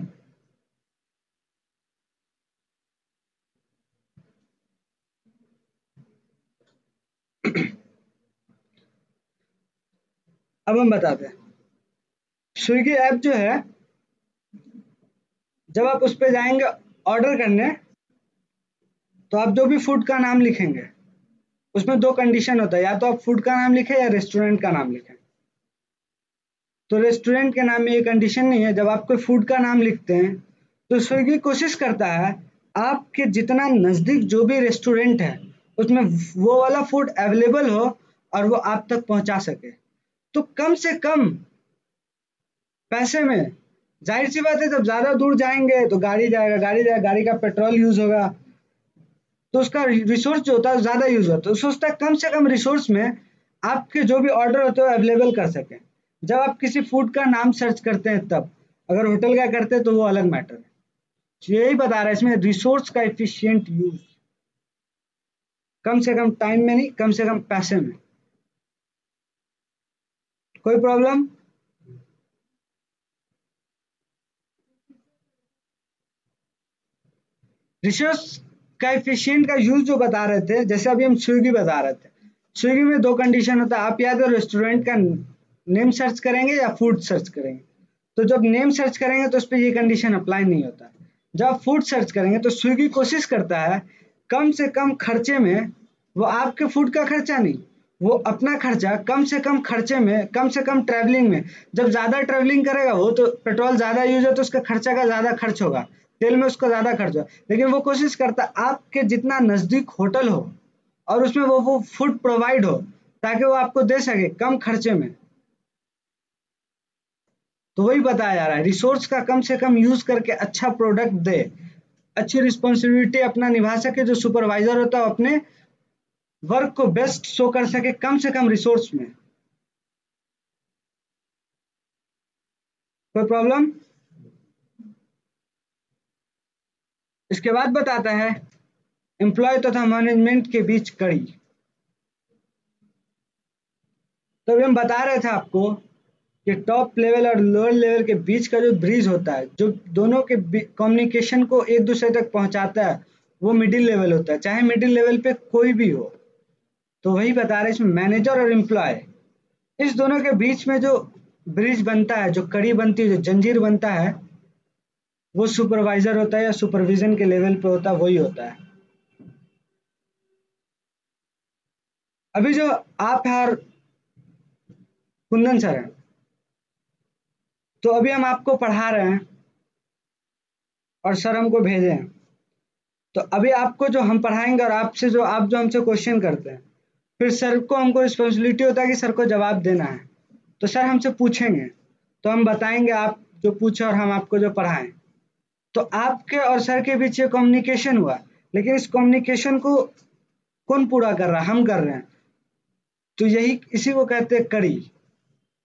Speaker 1: अब हम बताते हैं। स्विगी ऐप जो है जब आप उस पर जाएँगे ऑर्डर करने तो आप जो भी फ़ूड का नाम लिखेंगे उसमें दो कंडीशन होता है। या तो आप फ़ूड का नाम लिखें या रेस्टोरेंट का नाम लिखें। तो रेस्टोरेंट के नाम में ये कंडीशन नहीं है। जब आप कोई फ़ूड का नाम लिखते हैं तो स्विगी कोशिश करता है, आपके जितना नज़दीक जो भी रेस्टोरेंट है, उसमें वो वाला फ़ूड अवेलेबल हो और वो आप तक पहुँचा सके। तो कम से कम पैसे में, ज़ाहिर सी बात है, जब ज़्यादा दूर जाएँगे तो गाड़ी जाएगा गाड़ी जाएगा, गाड़ी का पेट्रोल यूज़ होगा। तो उसका रिसोर्स जो होता है ज़्यादा यूज़ होता है। तो सोचता है कम से कम रिसोर्स में आपके जो भी ऑर्डर होते हैं अवेलेबल कर सकें। जब आप किसी फ़ूड का नाम सर्च करते हैं तब, अगर होटल का करते हैं तो वो अलग मैटर है। यही बता रहा है इसमें रिसोर्स का एफिशिएंट यूज़ कम से कम टाइम में नहीं, कम से कम पैसे में। कोई प्रॉब्लम रिसोर्स का एफिशिएंट का यूज़ जो बता रहे थे, जैसे अभी हम स्विगी बता रहे थे। स्विगी में दो कंडीशन होता है, आप या तो रेस्टोरेंट का नेम सर्च करेंगे या फ़ूड सर्च करेंगे? तो जब नेम सर्च करेंगे तो उस पर ये कंडीशन अप्लाई नहीं होता। जब फ़ूड सर्च करेंगे तो स्विगी कोशिश करता है, कम से कम खर्चे में वो आपके फ़ूड का खर्चा नहीं, वो अपना खर्चा कम से कम खर्चे में, कम से कम ट्रैवलिंग में, जब ज़्यादा ट्रैवलिंग करेगा वो तो पेट्रोल ज़्यादा यूज़ हो तो उसका खर्चा का ज़्यादा खर्च होगा। तेल में उसका ज़्यादा खर्च होगा लेकिन वो कोशिश करता आपके जितना नज़दीक होटल हो और उसमें वो वो फ़ूड प्रोवाइड हो, ताकि वो आपको दे सके कम खर्चे में। तो वही बताया जा रहा है रिसोर्स का कम से कम यूज़ करके अच्छा प्रोडक्ट दे, अच्छी रिस्पॉन्सिबिलिटी अपना निभा सके, जो सुपरवाइजर होता है अपने वर्क को बेस्ट शो कर सके कम से कम रिसोर्स में। कोई प्रॉब्लम इसके बाद बताता है एम्प्लॉय तथा मैनेजमेंट के बीच कड़ी। तो हम बता रहे थे आपको कि टॉप लेवल और लोअर लेवल के बीच का जो ब्रिज होता है, जो दोनों के कम्युनिकेशन को एक दूसरे तक पहुंचाता है, वो मिडिल लेवल होता है। चाहे मिडिल लेवल पे कोई भी हो तो वही बता रहे इसमें मैनेजर और एम्प्लॉय इस दोनों के बीच में जो ब्रिज बनता है, जो कड़ी बनती है, जो जंजीर बनता है वो सुपरवाइजर होता है या सुपरविजन के लेवल पे होता है, वही होता है। अभी जो आप है और कुंदन सर हैं तो अभी हम आपको पढ़ा रहे हैं और सर हमको भेजे हैं। तो अभी आपको जो हम पढ़ाएँगे और आपसे जो, आप जो हमसे क्वेश्चन करते हैं, फिर सर को हमको रिस्पॉन्सिबिलिटी होता है कि सर को जवाब देना है। तो सर हमसे पूछेंगे तो हम बताएँगे आप जो पूछे और हम आपको जो पढ़ाएँ। तो आपके और सर के बीच ये कम्युनिकेशन हुआ। लेकिन इस कम्युनिकेशन को कौन पूरा कर रहा है? हम कर रहे हैं। तो यही, इसी को कहते हैं कड़ी।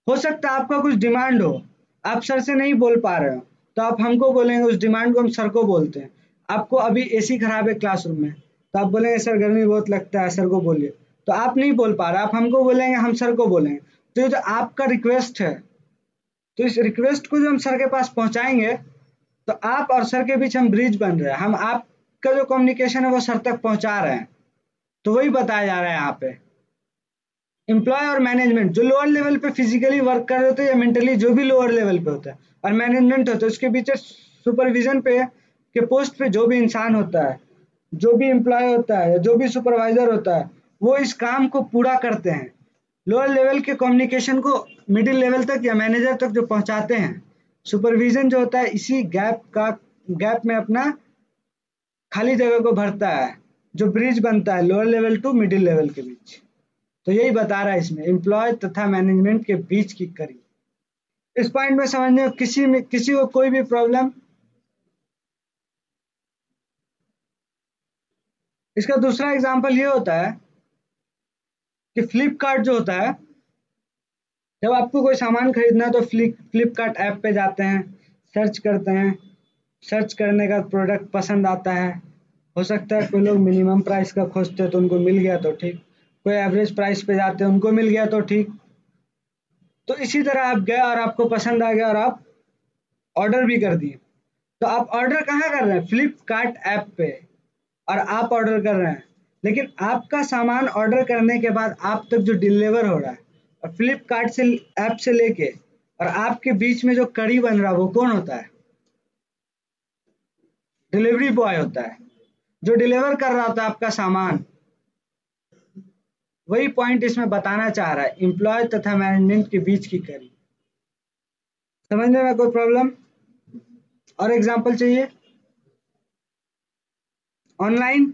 Speaker 1: हो सकता है आपका कुछ डिमांड हो। आप सर से नहीं बोल पा रहे हो। तो आप हमको बोलेंगे, उस डिमांड को हम सर को बोलते हैं। आपको अभी एसी खराब है क्लासरूम में। तो आप बोलेंगे, सर, गर्मी बहुत लगता है, सर को बोलिए। तो आप नहीं बोल पा रहे। आप हमको बोलेंगे, हम सर को बोलेंगे। तो ये जो आपका रिक्वेस्ट है तो इस रिक्वेस्ट को जो हम सर के पास पहुंचाएँगे तो आप और सर के बीच हम ब्रिज बन रहे हैं। हम आपका जो कम्युनिकेशन है वो सर तक पहुँचा रहे हैं। तो वही बताया जा रहा है यहाँ पे। एम्प्लॉय और मैनेजमेंट जो लोअर लेवल पे फिजिकली वर्क कर रहे होते हैं या मेंटली जो भी लोअर लेवल पे होता है, और मैनेजमेंट होता है, उसके पीछे सुपरविजन पे के पोस्ट पे जो भी इंसान होता है, जो भी एम्प्लॉय होता है जो भी सुपरवाइजर होता है, वो इस काम को पूरा करते हैं। लोअर लेवल के कम्युनिकेशन को मिडिल लेवल तक या मैनेजर तक जो पहुंचाते हैं सुपरविजन जो होता है, इसी गैप का, गैप में अपना खाली जगह को भरता है, जो ब्रिज बनता है lower level to middle level के बीच। तो यही बता रहा है इसमें एम्प्लॉय तथा मैनेजमेंट के बीच की करी इस पॉइंट में समझने किसी में, किसी को कोई भी प्रॉब्लम इसका दूसरा एग्जांपल ये होता है कि फ्लिपकार्ट जो होता है जब आपको कोई सामान खरीदना है तो फ्लिप फ्लिपकार्ट ऐप पे जाते हैं सर्च करते हैं। सर्च करने का प्रोडक्ट पसंद आता है। हो सकता है कोई लोग मिनिमम प्राइस का खोजते हैं तो उनको मिल गया तो ठीक। कोई एवरेज प्राइस पे जाते हैं, उनको मिल गया तो ठीक। तो इसी तरह आप गए और आपको पसंद आ गया और आप ऑर्डर भी कर दिए। तो आप ऑर्डर कहाँ कर रहे हैं? फ्लिपकार्ट ऐप पे। और आप ऑर्डर कर रहे हैं। लेकिन आपका सामान ऑर्डर करने के बाद आप तक जो डिलीवर हो रहा है फ्लिपकार्ट से ऐप से लेके और आपके बीच में जो कड़ी बन रहा है वो कौन होता है? डिलीवरी बॉय होता है। जो डिलीवर कर रहा होता है आपका सामान। वही पॉइंट इसमें बताना चाह रहा है एम्प्लॉय तथा मैनेजमेंट के बीच की कड़ी। समझने में कोई प्रॉब्लम और एग्जांपल चाहिए? Online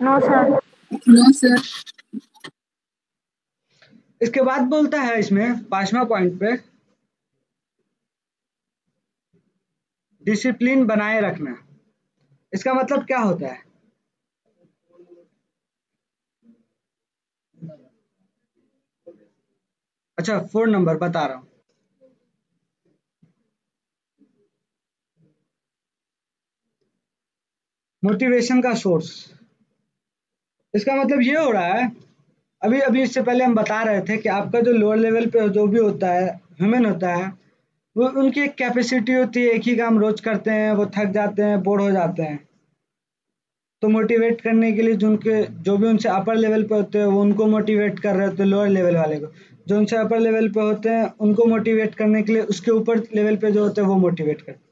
Speaker 4: no sir no sir
Speaker 1: इसके बाद बोलता है इसमें, पांचवा पॉइंट पे डिसिप्लिन बनाए रखना। इसका मतलब क्या होता है? अच्छा फोर नंबर बता रहा हूँ। मोटिवेशन का सोर्स इसका मतलब ये हो रहा है अभी अभी इससे पहले हम बता रहे थे कि आपका जो लोअर लेवल पे जो भी होता है ह्यूमन होता है, वो, उनकी एक कैपेसिटी होती है, एक ही काम रोज करते हैं, वो थक जाते हैं बोर हो जाते हैं। तो मोटिवेट करने के लिए जो उनके, जो भी उनसे अपर लेवल पे होते हैं, वो उनको मोटिवेट कर रहे होते हैं लोअर लेवल वाले को। जो उनसे अपर लेवल पे होते हैं, उनको मोटिवेट करने के लिए उसके ऊपर लेवल पे जो होते हैं, वो मोटिवेट करते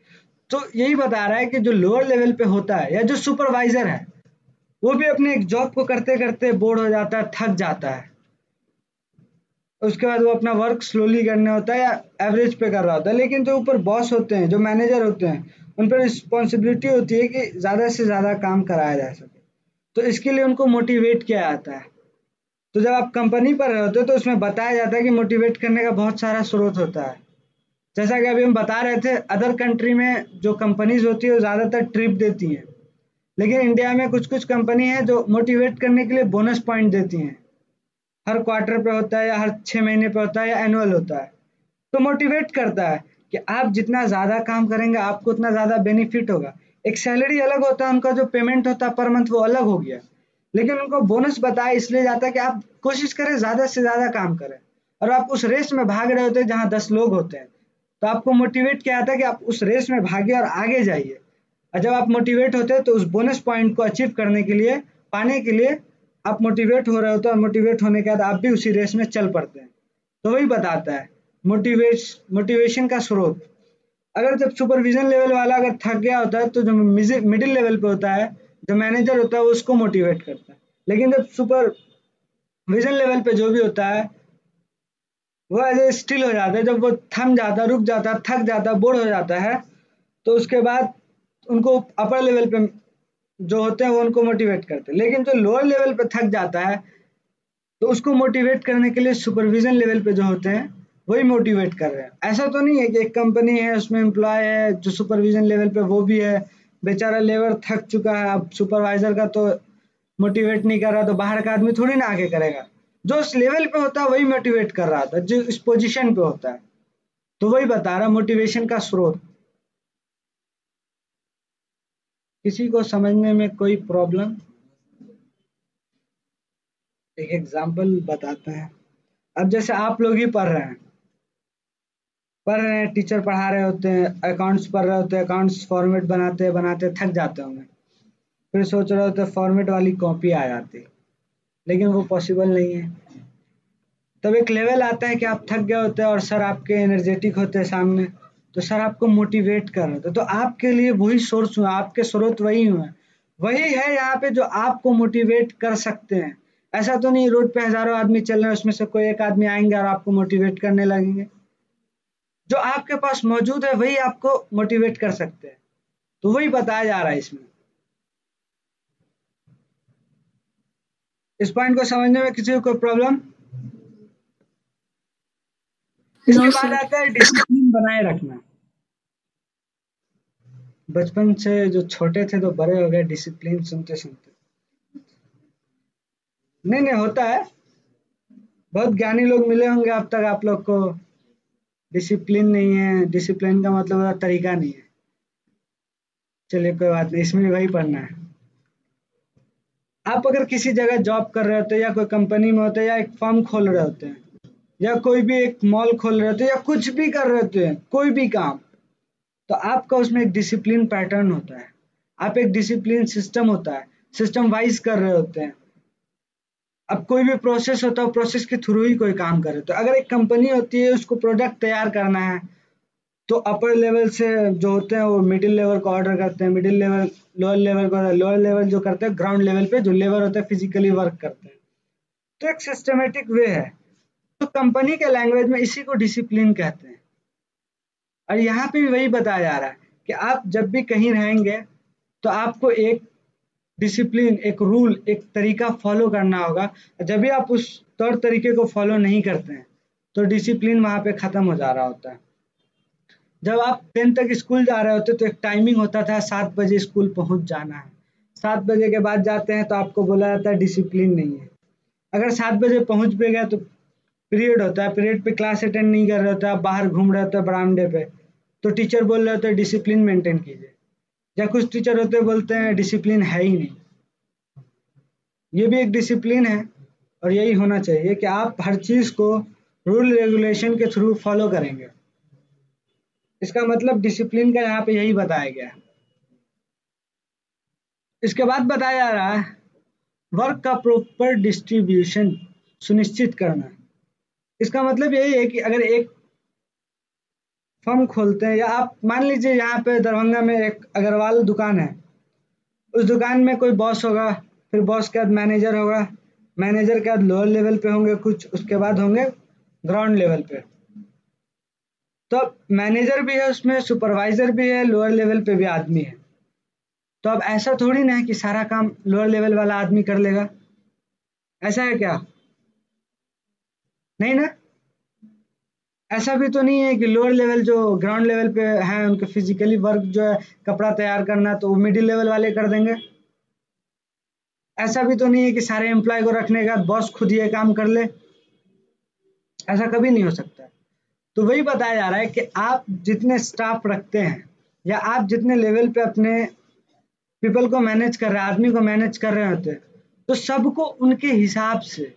Speaker 1: तो यही बता रहा है कि जो लोअर लेवल पे होता है, या जो सुपरवाइजर है वो भी अपने एक जॉब को करते करते बोर हो जाता है, थक जाता है। उसके बाद वो अपना वर्क स्लोली करने होता है या एवरेज पे कर रहा होता है। लेकिन जो ऊपर बॉस होते हैं, जो मैनेजर होते हैं, उन पर रिस्पॉन्सिबिलिटी होती है कि ज़्यादा से ज़्यादा काम कराया जा सके। तो इसके लिए उनको मोटिवेट किया जाता है। तो जब आप कंपनी पर होते हो तो उसमें बताया जाता है कि मोटिवेट करने का बहुत सारा स्रोत होता है। जैसा कि अभी हम बता रहे थे अदर कंट्री में जो कंपनीज़ होती है, वो ज़्यादातर ट्रिप देती हैं। लेकिन इंडिया में कुछ कुछ कंपनी है जो मोटिवेट करने के लिए बोनस पॉइंट देती हैं। हर क्वार्टर पे होता है या हर छः महीने पे होता है या एनुअल होता है। तो मोटिवेट करता है कि आप जितना ज़्यादा काम करेंगे, आपको उतना ज़्यादा बेनिफिट होगा। एक सैलरी अलग होता है, उनका जो पेमेंट होता है पर मंथ वो अलग हो गया। लेकिन उनको बोनस बताया इसलिए जाता है कि आप कोशिश करें ज़्यादा से ज़्यादा काम करें। और आप उस रेस में भाग रहे होते हैं जहाँ दस लोग होते हैं। तो आपको मोटिवेट किया जाता है कि आप उस रेस में भागे और आगे जाइए। जब आप मोटिवेट होते हैं तो उस बोनस पॉइंट को अचीव करने के लिए, पाने के लिए आप मोटिवेट हो रहे होते हैं और मोटिवेट होने के बाद आप भी उसी रेस में चल पड़ते हैं। तो वही बताता है मोटिवेश मोटिवेशन का स्रोत। अगर जब सुपरविजन लेवल वाला अगर थक गया होता है तो जो मिडिल लेवल पे होता है, जो मैनेजर होता है उसको मोटिवेट करता है। लेकिन जब सुपर विजन लेवल पे जो भी होता है, वो एज ए स्टिल हो जाता है। जब वो थम जाता है रुक जाता, थक जाता बोर हो जाता है तो उसके बाद उनको अपर लेवल पे जो होते हैं वो उनको मोटिवेट करते हैं। लेकिन जो लोअर लेवल पे थक जाता है तो उसको मोटिवेट करने के लिए सुपरविजन लेवल पे जो होते हैं, वही मोटिवेट कर रहे हैं। ऐसा तो नहीं है कि एक कंपनी है, उसमें एम्प्लॉय है, जो सुपरविजन लेवल पे वो भी है। बेचारा लेबर थक चुका है, अब सुपरवाइजर का तो मोटिवेट नहीं कर रहा तो बाहर का आदमी थोड़ी ना आगे करेगा। जो उस लेवल पे होता है, वही मोटिवेट कर रहा था, जो इस पोजिशन पे होता है। तो वही बता रहा मोटिवेशन का स्रोत। किसी को समझने में कोई प्रॉब्लम एक एग्ज़ाम्पल बताते हैं। अब जैसे आप लोग ही पढ़ रहे हैं। पढ़ रहे हैं टीचर पढ़ा रहे होते हैं अकाउंट्स पढ़ रहे होते हैं अकाउंट्स फॉर्मेट बनाते बनाते थक जाते होंगे। फिर सोच रहे होते फॉर्मेट वाली कॉपी आ जाती। लेकिन वो पॉसिबल नहीं है। तब एक लेवल आता है कि आप थक गए होते हैं और सर आपके एनर्जेटिक होते हैं सामने। तो सर आपको मोटिवेट कर रहे थे तो आपके लिए वही सोर्स हुआ आपके स्रोत वही हुए। वही है यहाँ पे जो आपको मोटिवेट कर सकते हैं। ऐसा तो नहीं रोड पे हज़ारों आदमी चल रहे हैं उसमें से कोई एक आदमी आएँगे और आपको मोटिवेट करने लगेंगे। जो आपके पास मौजूद है वही आपको मोटिवेट कर सकते हैं। तो वही बताया जा रहा है इसमें। इस पॉइंट को समझने में किसी को कोई प्रॉब्लम इसके बाद आता है डिसिप्लिन बनाए रखना। बचपन से जो छोटे थे तो बड़े हो गए डिसिप्लिन सुनते सुनते। नहीं नहीं, होता है। बहुत ज्ञानी लोग मिले होंगे अब तक आप लोग को। डिसिप्लिन नहीं है। डिसिप्लिन का मतलब तरीका नहीं है। चलिए, कोई बात नहीं, इसमें वही पढ़ना है। आप अगर किसी जगह जॉब कर रहे होते या कोई कंपनी में होते या एक फर्म खोल रहे होते हैं या कोई भी एक मॉल खोल रहे होते या कुछ भी कर रहे होते हैं, कोई भी काम तो आपका उसमें एक डिसिप्लिन पैटर्न होता है। आप एक डिसिप्लिन सिस्टम होता है। सिस्टम वाइज कर रहे होते हैं। अब कोई भी प्रोसेस होता है प्रोसेस के थ्रू ही कोई काम करे। तो अगर एक कंपनी होती है, उसको प्रोडक्ट तैयार करना है तो अपर लेवल से जो होते हैं, वो मिडिल लेवल को ऑर्डर करते हैं। मिडिल लेवल लोअर लेवल को लोअर लेवल जो करते हैं ग्राउंड लेवल पे जो लेबर होता है फिजिकली वर्क करते हैं। तो एक सिस्टमेटिक वे है। तो कंपनी के लैंग्वेज में इसी को डिसिप्लिन कहते हैं। और यहाँ पे भी वही बताया जा रहा है कि आप जब भी कहीं रहेंगे तो आपको एक डिसिप्लिन एक रूल एक तरीका फॉलो करना होगा। जब भी आप उस तौर तरीके को फॉलो नहीं करते हैं तो डिसिप्लिन वहाँ पे ख़त्म हो जा रहा होता है। जब आप टेंथ तक स्कूल जा रहे होते तो एक टाइमिंग होता था, सात बजे स्कूल पहुँच जाना है। सात बजे के बाद जाते हैं तो आपको बोला जाता है डिसिप्लिन नहीं है। अगर सात बजे पहुँच भी गए तो पीरियड होता है। पीरियड पे क्लास अटेंड नहीं कर रहे होते, आप बाहर घूम रहे होते, बरामदे पे। तो टीचर बोल रहे होते हैं डिसिप्लिन मेंटेन कीजिए। या कुछ टीचर होते बोलते हैं डिसिप्लिन है ही नहीं। ये भी एक डिसिप्लिन है और यही होना चाहिए कि आप हर चीज़ को रूल रेगुलेशन के थ्रू फॉलो करेंगे। इसका मतलब डिसिप्लिन का यहाँ पे यही बताया गया है। इसके बाद बताया जा रहा है वर्क का प्रॉपर डिस्ट्रीब्यूशन सुनिश्चित करना। इसका मतलब यही है कि अगर एक फर्म खोलते हैं। या आप मान लीजिए यहाँ पे दरभंगा में एक अग्रवाल दुकान है। उस दुकान में कोई बॉस होगा, फिर बॉस के बाद मैनेजर होगा। मैनेजर के बाद लोअर लेवल पे होंगे कुछ, उसके बाद होंगे ग्राउंड लेवल पे। तो अब मैनेजर भी है उसमें सुपरवाइजर भी है लोअर लेवल पे भी आदमी है। तो अब ऐसा थोड़ी ना है कि सारा काम लोअर लेवल वाला आदमी कर लेगा। ऐसा है क्या? नहीं ना? ऐसा भी तो नहीं है कि लोअर लेवल जो ग्राउंड लेवल पे है, उनके फिजिकली वर्क जो है, कपड़ा तैयार करना तो वो मिडिल लेवल वाले कर देंगे। ऐसा भी तो नहीं है कि सारे एम्प्लॉय को रखने के बाद बॉस खुद ये काम कर ले। ऐसा कभी नहीं हो सकता। तो वही बताया जा रहा है कि आप जितने स्टाफ रखते हैं, या आप जितने लेवल पे अपने पीपल को मैनेज कर रहे हैं, आदमी को मैनेज कर रहे होते हैं तो सबको उनके हिसाब से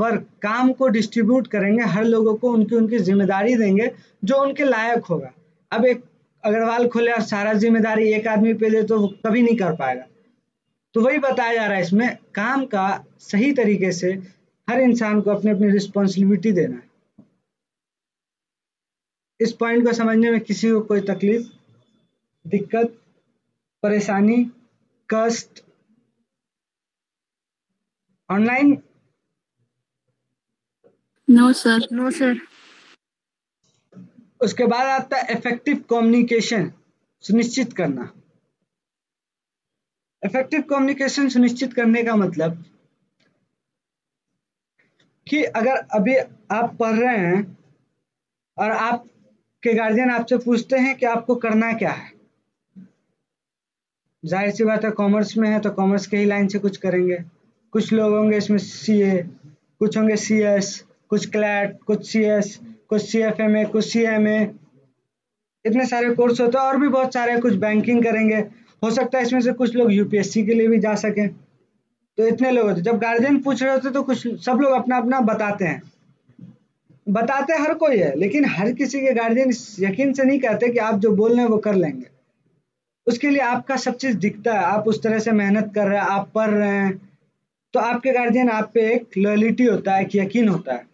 Speaker 1: पर काम को डिस्ट्रीब्यूट करेंगे, हर लोगों को उनकी उनकी ज़िम्मेदारी देंगे, जो उनके लायक होगा। अब एक अग्रवाल खोले और सारा ज़िम्मेदारी एक आदमी पे दे तो वो कभी नहीं कर पाएगा। तो वही बताया जा रहा है इसमें, काम का सही तरीके से हर इंसान को अपनी अपनी रिस्पॉन्सिबिलिटी देना है। इस पॉइंट को समझने में किसी को कोई तकलीफ़, दिक्कत, परेशानी, कष्ट online
Speaker 4: no sir no sir
Speaker 1: उसके बाद आता है इफ़ेक्टिव कम्युनिकेशन सुनिश्चित करना। इफ़ेक्टिव कम्युनिकेशन सुनिश्चित करने का मतलब कि अगर अभी आप पढ़ रहे हैं और आपके गार्जियन आपसे पूछते हैं कि आपको करना क्या है। ज़ाहिर सी बात है कॉमर्स में है तो कॉमर्स के ही लाइन से कुछ करेंगे। कुछ लोग होंगे इसमें सी ए कुछ होंगे सी एस कुछ क्लैट, कुछ सी एस कुछ सी एफ़ एम ए कुछ सी एम ए इतने सारे कोर्स होते हैं और भी बहुत सारे कुछ बैंकिंग करेंगे। हो सकता है इसमें से कुछ लोग यूपीएससी के लिए भी जा सकें। तो इतने लोग होते जब गार्जियन पूछ रहे होते तो कुछ सब लोग अपना अपना बताते हैं। बताते हर कोई है, लेकिन हर किसी के गार्जियन यकीन से नहीं कहते कि आप जो बोल रहे हैं वो कर लेंगे। उसके लिए आपका सब चीज़ दिखता है। आप उस तरह से मेहनत कर रहे हैं, आप पढ़ रहे हैं। तो आपके गार्जियन आप पे एक लॉयलिटी होता है, एक यकीन होता है।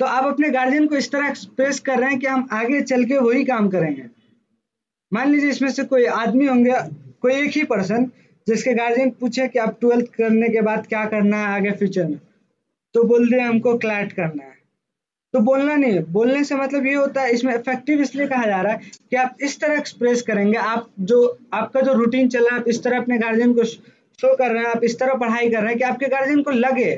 Speaker 1: तो आप अपने गार्जियन को इस तरह एक्सप्रेस कर रहे हैं कि हम आगे चल के वही काम करेंगे। मान लीजिए इसमें से कोई आदमी होंगे, कोई एक ही पर्सन जिसके गार्जियन पूछे कि आप ट्वेल्थ करने के बाद क्या करना है आगे फ्यूचर में? तो बोल रहे हमको क्लैट करना है। तो बोलना नहीं है। बोलने से मतलब ये होता है, इसमें इफ़ेक्टिव इसलिए कहा जा रहा है कि आप इस तरह एक्सप्रेस करेंगे। आप जो, आपका जो रूटीन चल रहा है, आप इस तरह अपने गार्जियन को शो कर रहे हैं, आप इस तरह पढ़ाई कर रहे हैं कि आपके गार्जियन को लगे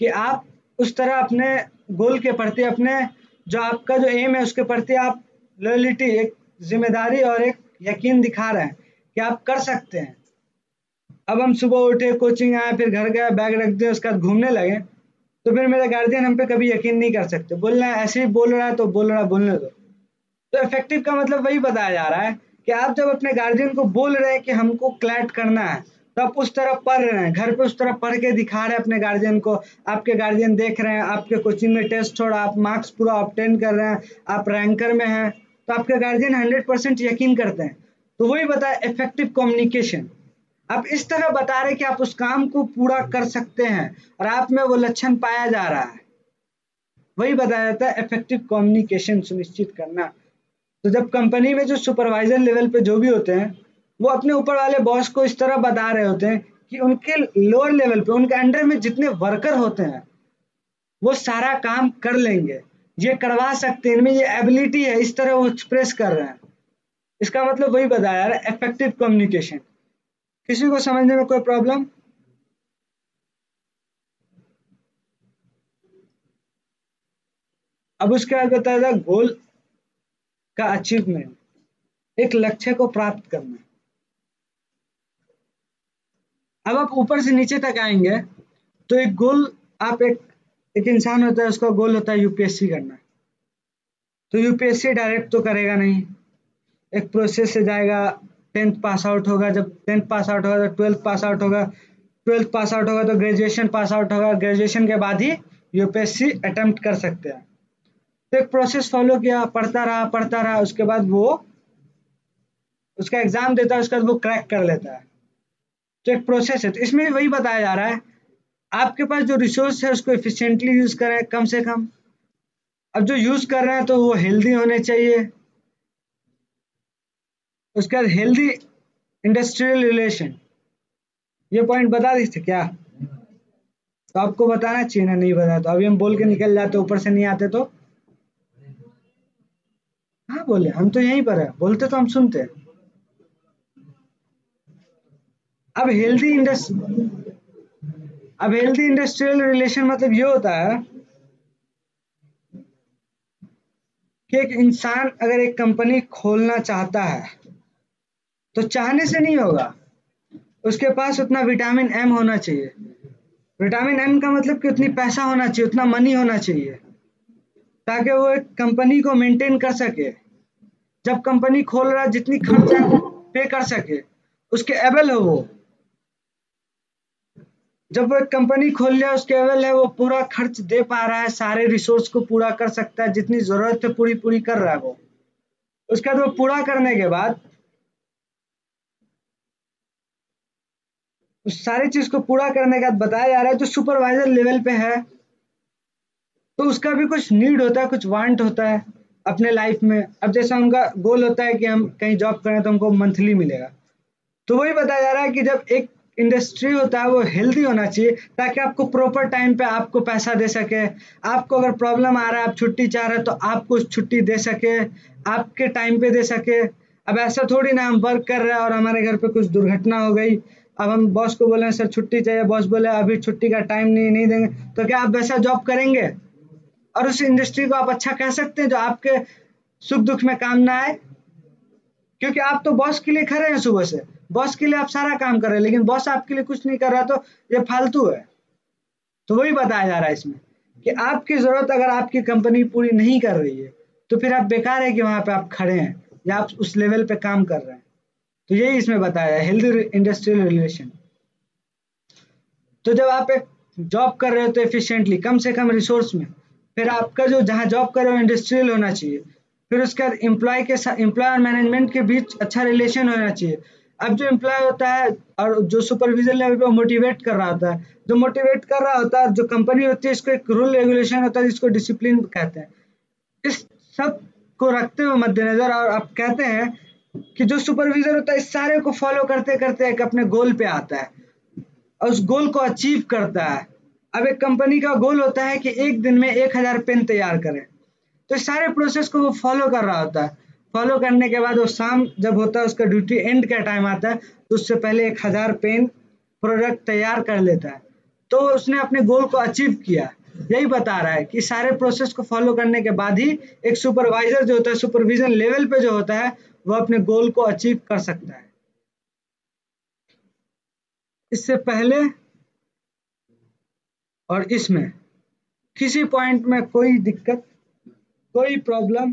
Speaker 1: कि आप उस तरह अपने गोल के प्रति अपने, जो आपका जो एम है, उसके प्रति आप लॉयलिटी एक ज़िम्मेदारी और एक यकीन दिखा रहे हैं कि आप कर सकते हैं। अब हम सुबह उठे कोचिंग आए, फिर घर गए बैग रख दिए, उसके बाद घूमने लगे तो फिर मेरा गार्जियन हम पे कभी यकीन नहीं कर सकते। बोलना है, ऐसे ही बोल रहा है तो बोल रहा है, बोलने दो। तो इफ़ेक्टिव का मतलब वही बताया जा रहा है कि आप जब अपने गार्जियन को बोल रहे हैं कि हमको क्लैट करना है आप उस तरफ़ पढ़ रहे हैं। घर पे उस तरफ़ पढ़ के दिखा रहे हैं अपने गार्जियन को। आपके गार्जियन देख रहे हैं, आपके कोचिंग में टेस्ट छोड़ा, आप मार्क्स पूरा ऑप्टेन कर रहे हैं, आप रैंकर में हैं तो आपके गार्जियन हंड्रेड परसेंट यकीन करते हैं। तो वही बताया इफ़ेक्टिव कम्युनिकेशन आप इस तरह बता रहे कि आप उस काम को पूरा कर सकते हैं और आप में वो लक्षण पाया जा रहा है। वही बताया जाता है इफ़ेक्टिव कम्युनिकेशन सुनिश्चित करना। तो जब कंपनी में जो सुपरवाइजर लेवल पे जो भी होते हैं वो अपने ऊपर वाले बॉस को इस तरह बता रहे होते हैं कि उनके लोअर लेवल पे, उनके अंडर में जितने वर्कर होते हैं, वो सारा काम कर लेंगे। ये करवा सकते हैं, इनमें ये एबिलिटी है, इस तरह वो एक्सप्रेस कर रहे हैं। इसका मतलब वही बताया इफ़ेक्टिव कम्युनिकेशन किसी को समझने में कोई प्रॉब्लम अब उसके बाद बताया था गोल का अचीवमेंट एक लक्ष्य को प्राप्त करना। अब आप ऊपर से नीचे तक आएँगे तो एक गोल आप एक एक इंसान होता है, उसका गोल होता है यूपीएससी करना। तो यूपीएससी डायरेक्ट तो करेगा नहीं। एक प्रोसेस से जाएगा टेंथ पास आउट होगा, जब टेंथ पास आउट होगा तो ट्वेल्थ पास आउट होगा ट्वेल्थ पास आउट होगा तो ग्रेजुएशन पास आउट होगा ग्रेजुएशन के बाद ही यूपीएससी अटेम्प्ट कर सकते हैं। तो एक प्रोसेस फॉलो किया, पढ़ता रहा पढ़ता रहा, उसके बाद वो, उसका एग्ज़ाम देता है, उसके बाद वो क्रैक कर लेता है। तो एक प्रोसेस है। तो इसमें भी वही बताया जा रहा है। आपके पास जो रिसोर्स है, उसको एफिशिएंटली यूज़ करें, कम से कम। अब जो यूज़ कर रहे हैं तो वो हेल्दी होने चाहिए। उसके बाद हेल्दी इंडस्ट्रियल रिलेशन ये पॉइंट बता दी थे क्या? तो आपको बताना चाहिए ना, नहीं बताया तो। अभी हम बोल के निकल जाते, ऊपर से नहीं आते तो। हाँ बोले। हम तो यहीं पर है। बोलते तो हम सुनते अब हेल्दी इंडस्ट्री अब हेल्दी इंडस्ट्रियल रिलेशन मतलब ये होता है कि एक इंसान अगर एक कंपनी खोलना चाहता है तो चाहने से नहीं होगा। उसके पास उतना विटामिन एम होना चाहिए। विटामिन एम का मतलब कि उतनी पैसा होना चाहिए, उतना मनी होना चाहिए, ताकि वो एक कंपनी को मेंटेन कर सके। जब कंपनी खोल रहा जितनी खर्चा पे कर सके, उसके एबल हो वो। जब वो एक कंपनी खोल लिया, उसके एवल है, वो पूरा खर्च दे पा रहा है, सारे रिसोर्स को पूरा कर सकता है, जितनी ज़रूरत है पूरी पूरी कर रहा है वो। उसके बाद वो पूरा करने के बाद, उस सारी चीज़ को पूरा करने के बाद बताया जा रहा है, जो सुपरवाइजर लेवल पे है तो उसका भी कुछ नीड होता है, कुछ वांट होता है अपने लाइफ में। अब जैसा उनका गोल होता है कि हम कहीं जॉब करें तो हमको मंथली मिलेगा। तो वही बताया जा रहा है कि जब एक इंडस्ट्री होता है, वो हेल्दी होना चाहिए, ताकि आपको प्रॉपर टाइम पे आपको पैसा दे सके। आपको अगर प्रॉब्लम आ रहा है, आप छुट्टी चाह रहे हैं तो आपको छुट्टी दे सके, आपके टाइम पे दे सके। अब ऐसा थोड़ी ना हम वर्क कर रहे हैं और हमारे घर पे कुछ दुर्घटना हो गई। अब हम बॉस को बोले सर, छुट्टी चाहिए। बॉस बोले, अभी छुट्टी का टाइम नहीं नहीं देंगे। तो क्या आप वैसा जॉब करेंगे? और उस इंडस्ट्री को आप अच्छा कह सकते हैं, जो आपके सुख दुख में काम ना आए? क्योंकि आप तो बॉस के लिए खड़े हैं सुबह से। बॉस के लिए आप सारा काम कर रहे हैं, लेकिन बॉस आपके लिए कुछ नहीं कर रहा तो ये फालतू है। तो वही बताया जा रहा है इसमें कि आपकी ज़रूरत अगर आपकी कंपनी पूरी नहीं कर रही है तो फिर आप बेकार है कि वहाँ पे आप खड़े हैं, या आप उस लेवल पे काम कर रहे हैं। तो यही इसमें बताया है हेल्दी इंडस्ट्रियल रिलेशन तो जब आप एक जॉब कर रहे हो तो एफिशिएंटली कम से कम रिसोर्स में, फिर आपका जो जहाँ जॉब कर रहे हो इंडस्ट्रियल होना चाहिए, फिर उसके बाद एम्प्लॉय के साथ एम्प्लॉय और मैनेजमेंट के बीच अच्छा रिलेशन होना चाहिए। अब जो एम्प्लॉय होता है और जो सुपरविजन लेवल पे मोटिवेट कर रहा होता है, जो मोटिवेट कर रहा होता है जो कंपनी होती है, इसको एक रूल रेगुलेशन होता है, जिसको डिसिप्लिन कहते हैं। इस सबको रखते हुए मद्देनजर और आप कहते हैं कि जो सुपरविजर होता है, इस सारे को फॉलो करते करते एक अपने गोल पे आता है और उस गोल को अचीव करता है। अब एक कंपनी का गोल होता है कि एक दिन में एक हज़ार पेन तैयार करें। तो इस सारे प्रोसेस को वो फॉलो कर रहा होता है। फॉलो करने के बाद वो शाम जब होता है, उसका ड्यूटी एंड का टाइम आता है तो उससे पहले एक हज़ार पेन प्रोडक्ट तैयार कर लेता है। तो उसने अपने गोल को अचीव किया। यही बता रहा है कि सारे प्रोसेस को फॉलो करने के बाद ही एक सुपरवाइजर जो होता है सुपरविजन लेवल पे जो होता है, वो अपने गोल को अचीव कर सकता है। इससे पहले और इसमें किसी पॉइंट में कोई दिक्कत, कोई प्रॉब्लम